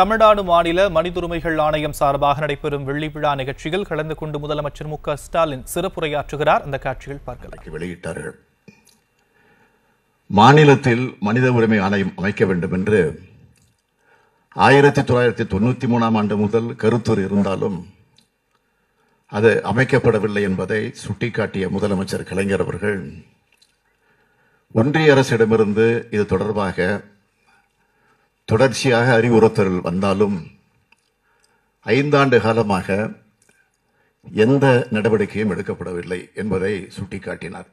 தமிழ்நாடு மாநில மனித உரிமைகள் ஆணையம் சார்பாக நடைபெறும் வெள்ளி விழா நிகழ்ச்சியில் கலந்து கொண்டு முதலமைச்சர் மு க ஸ்டாலின் சிறப்புரையாற்றுகிறார். அந்த காட்சிகள் பார்க்கலாம். வெளியிட்டார்கள். மாநிலத்தில் மனித உரிமை ஆணையம் அமைக்க வேண்டும் என்று ஆயிரத்தி தொள்ளாயிரத்தி தொண்ணூத்தி மூணாம் ஆண்டு முதல் கருத்துரு இருந்தாலும் அது அமைக்கப்படவில்லை என்பதை சுட்டிக்காட்டிய முதலமைச்சர் கலைஞர் அவர்கள் ஒன்றிய அரசிடமிருந்து இது தொடர்பாக தொடர்ச்சியாக அறிவுறுத்தல் வந்தாலும் ஐந்தாண்டு காலமாக எந்த நடவடிக்கையும் எடுக்கப்படவில்லை என்பதை சுட்டிக்காட்டினார்.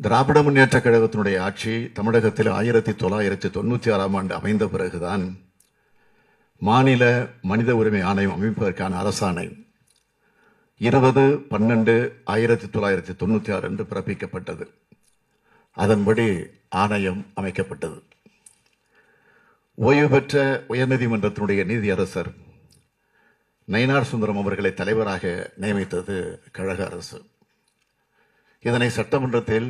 திராவிட முன்னேற்ற கழகத்தினுடைய ஆட்சி தமிழகத்தில் ஆயிரத்தி தொள்ளாயிரத்தி தொண்ணூற்றி ஆறாம் ஆண்டு அமைந்த பிறகுதான் மாநில மனித உரிமை ஆணையம் அமைப்பதற்கான அரசாணை இருபது பன்னெண்டு ஆயிரத்தி தொள்ளாயிரத்தி தொண்ணூற்றி ஆறு என்று பிறப்பிக்கப்பட்டது. அதன்படி ஆணையம் அமைக்கப்பட்டது. ஓய்வு பெற்ற உயர்நீதிமன்றத்தினுடைய நீதியரசர் நயினார் சுந்தரம் அவர்களை தலைவராக நியமித்தது கழக அரசு. இதனை சட்டமன்றத்தில்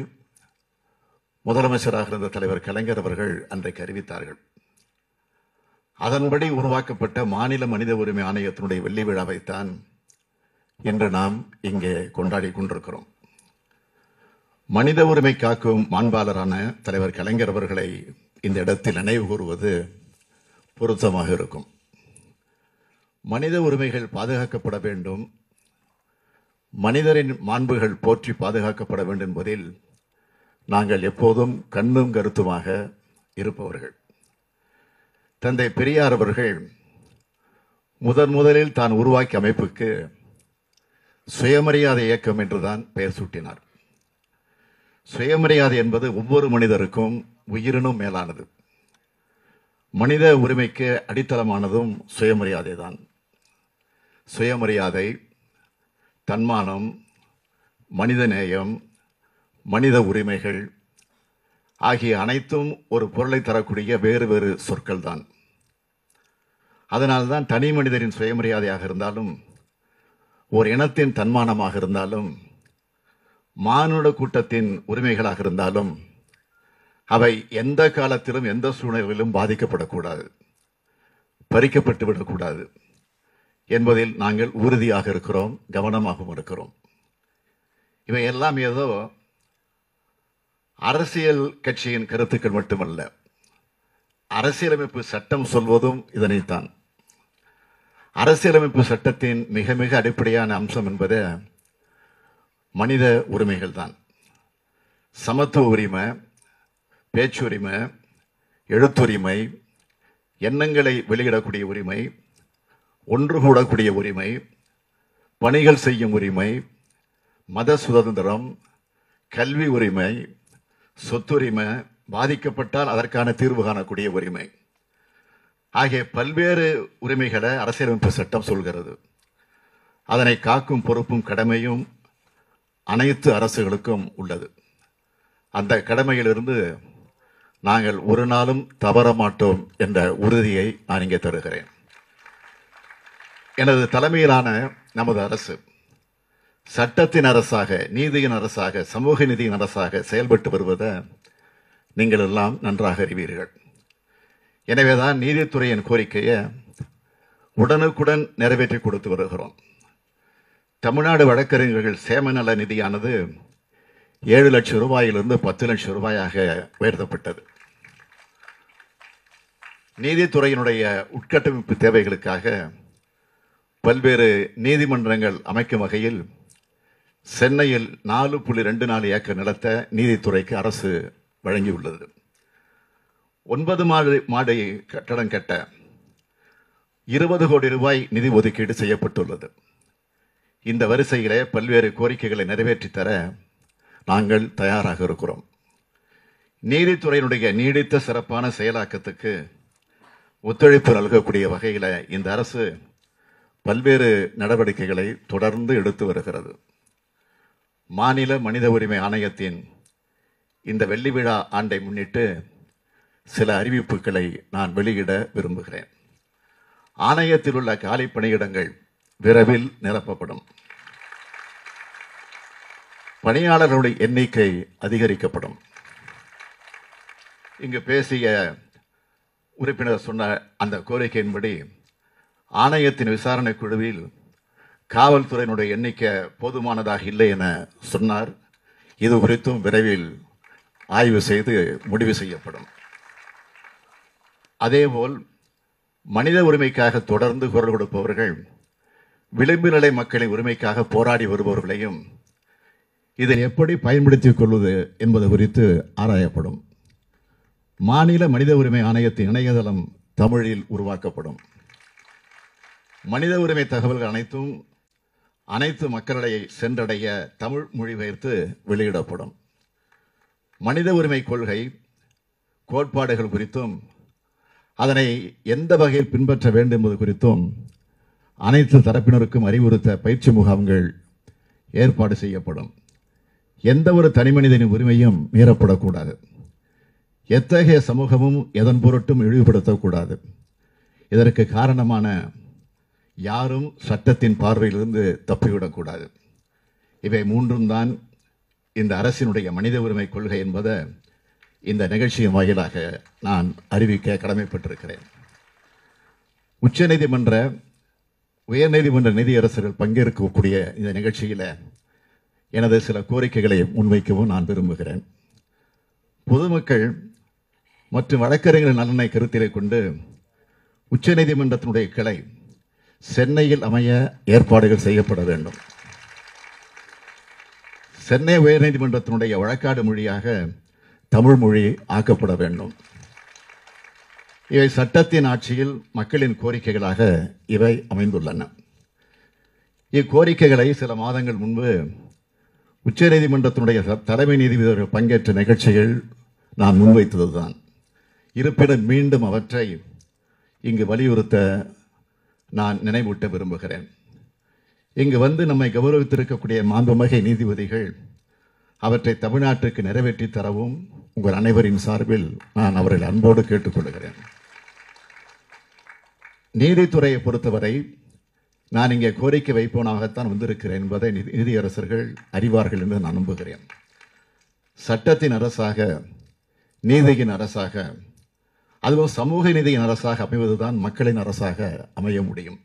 முதலமைச்சராக இருந்த தலைவர் கலைஞர் அவர்கள் அன்றைக்கு அறிவித்தார்கள். அதன்படி உருவாக்கப்பட்ட மாநில மனித உரிமை ஆணையத்தினுடைய வெள்ளி விழாவைத்தான் இன்று நாம் இங்கே கொண்டாடி கொண்டிருக்கிறோம். மனித உரிமை காக்கும் மாண்பாளரான தலைவர் கலைஞர் அவர்களை இந்த இடத்தில் நினைவு கூறுவது பொருத்தமாக இருக்கும். மனித உரிமைகள் பாதுகாக்கப்பட வேண்டும். மனிதரின் மாண்புகள் போற்றி பாதுகாக்கப்பட வேண்டும் என்பதில் நாங்கள் எப்போதும் கண்ணும் கருத்துமாக இருப்பவர்கள். தந்தை பெரியார் அவர்கள் முதன் முதலில் தான் உருவாக்கிய அமைப்புக்கு சுயமரியாதை இயக்கம் என்றுதான் பெயர் சூட்டினார். சுயமரியாதை என்பது ஒவ்வொரு மனிதருக்கும் உயிரினும் மேலானது. மனித உரிமைக்கு அடித்தளமானதும் சுயமரியாதை தான் சுயமரியாதை தன்மானம் மனிதநேயம் மனித உரிமைகள் ஆகிய அனைத்தும் ஒரு பொருளை தரக்கூடிய வேறு வேறு சொற்கள் தான் அதனால்தான் தனி மனிதரின் சுயமரியாதையாக இருந்தாலும் ஒரு இனத்தின் தன்மானமாக இருந்தாலும் மானுட கூட்டத்தின் உரிமைகளாக இருந்தாலும் அவை எந்த காலத்திலும் எந்த சூழ்நிலையிலும் பாதிக்கப்படக்கூடாது. பறிக்கப்பட்டு விடக்கூடாது என்பதில் நாங்கள் உறுதியாக இருக்கிறோம் கவனமாகவும் இருக்கிறோம். இவை எல்லாம் ஏதோ அரசியல் கட்சியின் கருத்துக்கள் மட்டுமல்ல. அரசியலமைப்பு சட்டம் சொல்வதும் இதனைத்தான். அரசியலமைப்பு சட்டத்தின் மிக மிக அடிப்படையான அம்சம் என்பதை மனித உரிமைகள் தான் சமத்துவ உரிமை பேச்சுரிமை எழுத்துரிமை எண்ணங்களை வெளியிடக்கூடிய உரிமை ஒன்று கூடக்கூடிய உரிமை பணிகள் செய்யும் உரிமை மத சுதந்திரம் கல்வி உரிமை சொத்துரிமை பாதிக்கப்பட்டால் அதற்கான தீர்வு காணக்கூடிய உரிமை. ஆகிய பல்வேறு உரிமைகளை அரசியலமைப்பு சட்டம் சொல்கிறது. அதனை காக்கும் பொறுப்பும் கடமையும் அனைத்து அரசுகளுக்கும் உள்ளது. அந்த கடமையிலிருந்து நாங்கள் ஒரு நாளும் தவற மாட்டோம் என்ற உறுதியை நான் இங்கே தருகிறேன். எனது தலைமையிலான நமது அரசு சட்டத்தின் அரசாக நீதியின் அரசாக சமூக நீதியின் அரசாக செயல்பட்டு வருவதை நீங்கள் எல்லாம் நன்றாக அறிவீர்கள். எனவேதான் நீதித்துறையின் கோரிக்கையை உடனுக்குடன் நிறைவேற்றி கொடுத்து வருகிறோம். தமிழ்நாடு வழக்கறிஞர்கள் சேமநல நிதியானது ஏழு லட்சம் ரூபாயிலிருந்து பத்து லட்சம் ரூபாயாக உயர்த்தப்பட்டது. நீதித்துறையினுடைய உட்கட்டமைப்பு தேவைகளுக்காக பல்வேறு நீதிமன்றங்கள் அமைக்கும் வகையில் சென்னையில் நாலு புள்ளி ரெண்டு நாலு ஏக்கர் நிலத்தை நீதித்துறைக்கு அரசு வழங்கியுள்ளது. ஒன்பது மாடு மாடி கட்டடம் கட்ட இருபது கோடி ரூபாய் நிதி ஒதுக்கீடு செய்யப்பட்டுள்ளது. இந்த வரிசையிலே பல்வேறு கோரிக்கைகளை நிறைவேற்றித் தர நாங்கள் தயாராக இருக்கிறோம். நீதித்துறையினுடைய நீடித்த சிறப்பான செயலாக்கத்துக்கு ஒத்துழைப்பு நல்கக்கூடிய வகையில் இந்த அரசு பல்வேறு நடவடிக்கைகளை தொடர்ந்து எடுத்து வருகிறது. மாநில மனித உரிமை ஆணையத்தின் இந்த வெள்ளி விழா ஆண்டை முன்னிட்டு சில அறிவிப்புகளை நான் வெளியிட விரும்புகிறேன். ஆணையத்தில் உள்ள காலி பணியிடங்கள் விரைவில் நிரப்பப்படும். பணியாளர்களுடைய எண்ணிக்கை அதிகரிக்கப்படும். இங்கு பேசிய உறுப்பினர் சொன்ன அந்த கோரிக்கையின்படி ஆணையத்தின் விசாரணை குழுவில் காவல்துறையினுடைய எண்ணிக்கை போதுமானதாக இல்லை என சொன்னார். இது குறித்தும் விரைவில் ஆய்வு செய்து முடிவு செய்யப்படும். அதேபோல் மனித உரிமைக்காக தொடர்ந்து குரல் கொடுப்பவர்கள் விளிம்பு நிலை மக்களின் உரிமைக்காக போராடி வருபவர்களையும் இதை எப்படி பயன்படுத்திக் கொள்வது என்பது குறித்து ஆராயப்படும். மாநில மனித உரிமை ஆணையத்தின் இணையதளம் தமிழில் உருவாக்கப்படும். மனித உரிமை தகவல்கள் அனைத்தும் அனைத்து மக்களிடையே சென்றடைய தமிழ் மொழிபெயர்த்து வெளியிடப்படும். மனித உரிமை கொள்கை கோட்பாடுகள் குறித்தும் அதனை எந்த வகையில் பின்பற்ற வேண்டும் என்பது குறித்தும் அனைத்து தரப்பினருக்கும் அறிவுறுத்த பயிற்சி முகாம்கள் ஏற்பாடு செய்யப்படும். எந்த ஒரு தனிமனிதனின் உரிமையும் மீறப்படக்கூடாது. எத்தகைய சமூகமும் எதன் பொருட்டும் இழிவுபடுத்தக்கூடாது. இதற்கு காரணமான யாரும் சட்டத்தின் பார்வையிலிருந்து தப்பிவிடக்கூடாது. இவை மூன்றும் தான் இந்த அரசினுடைய மனித உரிமை கொள்கை என்பதை இந்த நிகழ்ச்சியின் வாயிலாக நான் அறிவிக்க கடமைப்பட்டிருக்கிறேன். உச்சநீதிமன்ற உயர்நீதிமன்ற நீதியரசர்கள் பங்கேற்கக்கூடிய இந்த நிகழ்ச்சியில் எனது சில கோரிக்கைகளை முன்வைக்கவும் நான் விரும்புகிறேன். பொதுமக்கள் மற்றும் வழக்கறிஞர்கள் நலனை கருத்திலே கொண்டு உச்சநீதிமன்றத்தினுடைய கிளை சென்னையில் அமைய ஏற்பாடுகள் செய்யப்பட வேண்டும். சென்னை உயர்நீதிமன்றத்தினுடைய வழக்காடு மொழியாக தமிழ் மொழி ஆக்கப்பட வேண்டும். இவை சட்டத்தின் ஆட்சியில் மக்களின் கோரிக்கைகளாக இவை அமைந்துள்ளன. இக்கோரிக்கைகளை சில மாதங்கள் முன்பு உச்சநீதிமன்றத்தினுடைய தலைமை நீதிபதிகள் பங்கேற்ற நிகழ்ச்சிகள் நான் முன்வைத்ததுதான். இருப்பினும் மீண்டும் அவற்றை இங்கு வலியுறுத்த நான் நினைவூட்ட விரும்புகிறேன். இங்கு வந்து நம்மை கௌரவித்திருக்கக்கூடிய மாண்புமிகை நீதிபதிகள் அவற்றை தமிழ்நாட்டுக்கு நிறைவேற்றி தரவும் உங்கள் அனைவரின் சார்பில் நான் அவர்கள் அன்போடு கேட்டுக்கொள்கிறேன். நீதித்துறையை பொறுத்தவரை நான் இங்கே கோரிக்கை வைப்பவனாகத்தான் வந்திருக்கிறேன் என்பதை நீதியரசர்கள் அறிவார்கள் என்று நான் நம்புகிறேன். சட்டத்தின் அரசாக நீதியின் அரசாக அதுவும் சமூக நீதியின் அரசாக அமைவதுதான் மக்களின் அரசாக அமைய முடியும்.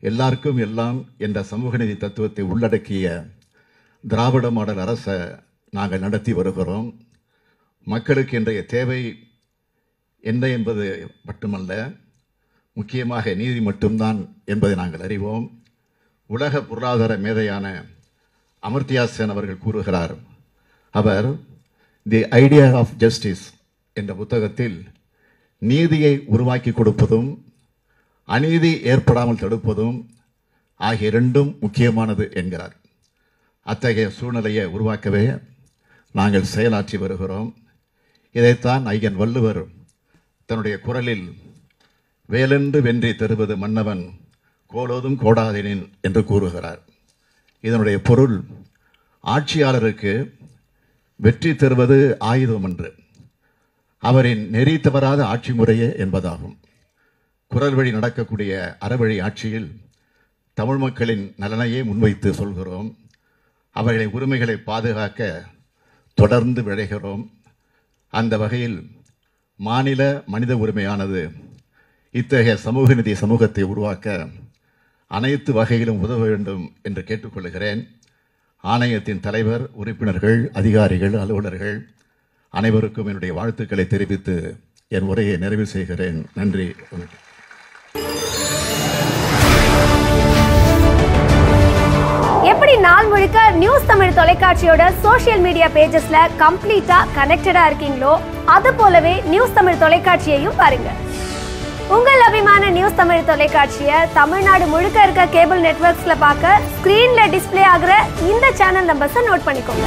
எல்லாருக்கும் எல்லாம் என்ற சமூக நீதி தத்துவத்தை உள்ளடக்கிய திராவிட மாடல் அரசை நாங்கள் நடத்தி வருகிறோம். மக்களுக்கு இன்றைய தேவை என்ன என்பது மட்டுமல்ல முக்கியமாக நீதி மட்டும்தான் என்பதை நாங்கள் அறிவோம். உலக பொருளாதார மேதையான அமர்த்தியா சென் அவர்கள் கூறுகிறார் அவர் தி ஐடியா ஆஃப் ஜஸ்டிஸ் என்ற புத்தகத்தில் நீதியை உருவாக்கி கொடுப்பதும் அநீதி ஏற்படாமல் தடுப்பதும் ஆகிய இரண்டும் முக்கியமானது என்கிறார். அத்தகைய சூழ்நிலையை உருவாக்கவே நாங்கள் செயலாற்றி வருகிறோம். இதைத்தான் ஐயன் வள்ளுவர் தன்னுடைய குரலில் வேலென்று வென்றி தருவது மன்னவன் கோலோதும் கோடாதேனேன் என்று கூறுகிறார். இதனுடைய பொருள் ஆட்சியாளருக்கு வெற்றி தருவது ஆயுதம் என்று அவரின் நெறி தவறாத ஆட்சி முறையே என்பதாகும். குரல் வழி நடக்கக்கூடிய அறவழி ஆட்சியில் தமிழ் மக்களின் நலனையே முன்வைத்து சொல்கிறோம். அவர்களின் உரிமைகளை பாதுகாக்க தொடர்ந்து விளைகிறோம் அந்த வகையில் மாநில மனித உரிமையானது இத்தகைய சமூக நிதி சமூகத்தை உருவாக்க அனைத்து வகையிலும் உதவ வேண்டும் என்று கேட்டுக்கொள்கிறேன். ஆணையத்தின் தலைவர் உறுப்பினர்கள் அதிகாரிகள் அலுவலர்கள் அனைவருக்கும் என்னுடைய வாழ்த்துக்களை தெரிவித்து என் உரையை நிறைவு செய்கிறேன். நன்றி வணக்கம். எப்படி நாள் முழுக்க நியூஸ் தமிழ் தொலைக்காட்சியோட சோஷியல் மீடியா பேஜஸ்ல கம்ப்ளீட்டா கனெக்டடா இருக்கீங்களோ அது போலவே நியூஸ் தமிழ் தொலைக்காட்சியையும் பாருங்க. உங்கள் அபிமான நியூஸ் தமிழ் தொலைக்காட்சியை தமிழ்நாடு முழுக்க இருக்க கேபிள் நெட்வொர்க்ஸ்ல பார்க்க ஸ்கிரீன்ல டிஸ்ப்ளே ஆகிற இந்த சேனல் நம்பர்ஸை நோட் பண்ணிக்கோங்க.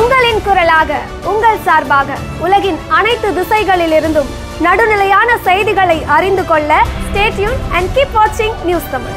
உங்களின் குரலாக உங்கள் சார்பாக உலகின் அனைத்து திசைகளிலிருந்தும் நடுநிலையான செய்திகளை அறிந்து கொள்ள ஸ்டேட்யூன் அண்ட் கீப் வாட்சிங் நியூஸ் தமிழ்